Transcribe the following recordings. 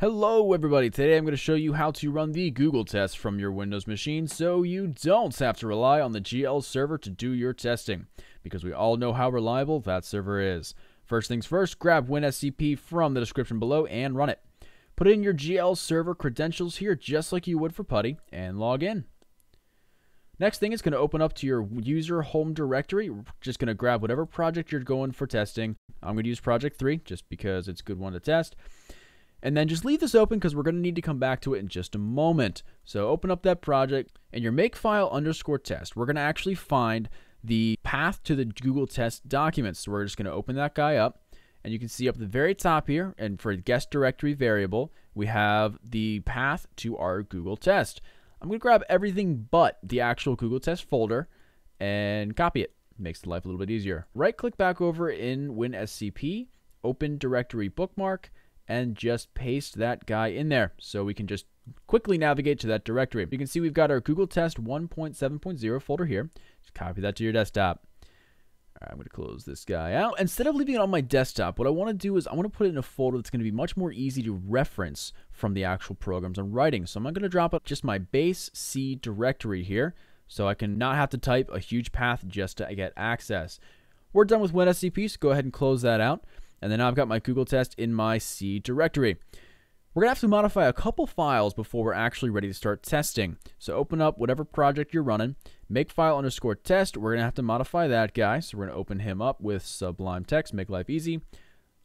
Hello everybody, today I'm going to show you how to run the Google test from your Windows machine so you don't have to rely on the GL server to do your testing, because we all know how reliable that server is. First things first, grab WinSCP from the description below and run it. Put in your GL server credentials here just like you would for PuTTY and log in. Next thing is going to open up to your user home directory. Just going to grab whatever project you're going for testing. I'm going to use project 3 just because it's a good one to test. And then just leave this open because we're going to need to come back to it in just a moment. So open up that project and your makefile underscore test. We're going to actually find the path to the Google test documents. So we're just going to open that guy up. And you can see up the very top here, and for guest directory variable, we have the path to our Google test. I'm going to grab everything but the actual Google test folder and copy it. Makes life a little bit easier. Right click back over in WinSCP, open directory bookmark, and just paste that guy in there so we can just quickly navigate to that directory. You can see we've got our Google Test 1.7.0 folder here. Just copy that to your desktop. All right, I'm going to close this guy out. Instead of leaving it on my desktop, what I want to do is I want to put it in a folder that's going to be much more easy to reference from the actual programs I'm writing. So I'm going to drop up just my base C directory here so I can not have to type a huge path just to get access. We're done with WinSCP, so go ahead and close that out. And then I've got my Google test in my C directory. We're going to have to modify a couple files before we're actually ready to start testing. So open up whatever project you're running, make file underscore test. We're going to have to modify that guy. So we're going to open him up with Sublime Text, make life easy.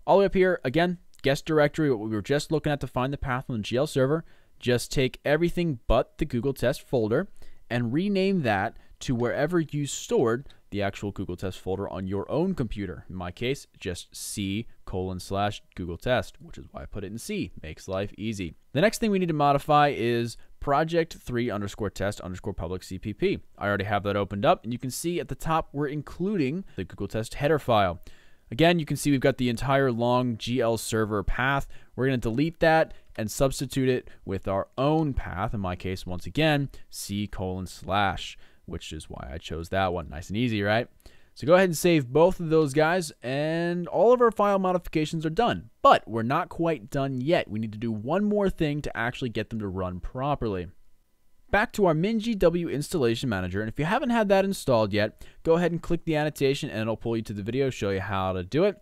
All the way up here, again, guest directory, what we were just looking at to find the path on the GL server. Just take everything but the Google test folder and rename that to wherever you stored the actual Google test folder on your own computer. In my case, just C colon slash Google test, which is why I put it in C. Makes life easy. The next thing we need to modify is project 3 underscore test underscore public CPP. I already have that opened up, and you can see at the top we're including the Google test header file. Again, you can see we've got the entire long GL server path. We're going to delete that and substitute it with our own path. In my case, once again, C colon slash which is why I chose that one. Nice and easy, right? So go ahead and save both of those guys, and all of our file modifications are done. But we're not quite done yet. We need to do one more thing to actually get them to run properly. Back to our MinGW installation manager, and if you haven't had that installed yet, go ahead and click the annotation and it'll pull you to the video, show you how to do it.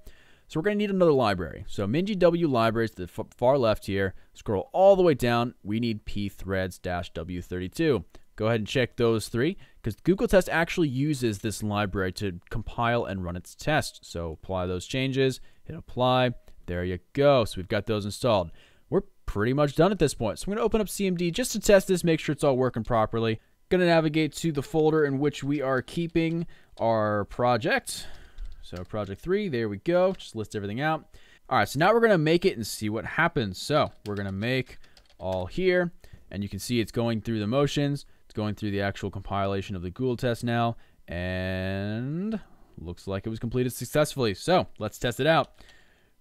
So we're going to need another library. So MinGW libraries to the far left here, scroll all the way down, we need pthreads-w32 go ahead and check those three because Google Test actually uses this library to compile and run its test. So apply those changes, hit apply. There you go. So we've got those installed. We're pretty much done at this point. So I'm going to open up CMD just to test this, make sure it's all working properly. Going to navigate to the folder in which we are keeping our project. So project 3, there we go. Just list everything out. All right, so now we're going to make it and see what happens. So we're going to make all here, and you can see it's going through the motions. It's going through the actual compilation of the Google test now, and looks like it was completed successfully. So let's test it out.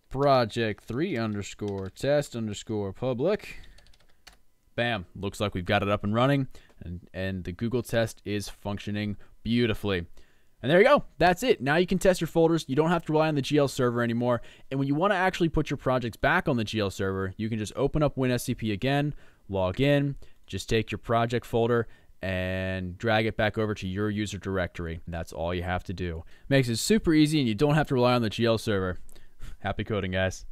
Project 3 underscore test underscore public. Bam. Looks like we've got it up and running, and, and the Google test is functioning beautifully. And there you go. That's it. Now you can test your folders. You don't have to rely on the GL server anymore. And when you want to actually put your projects back on the GL server, you can just open up WinSCP again, log in, just take your project folder and drag it back over to your user directory. That's all you have to do. Makes it super easy and you don't have to rely on the GL server. Happy coding, guys.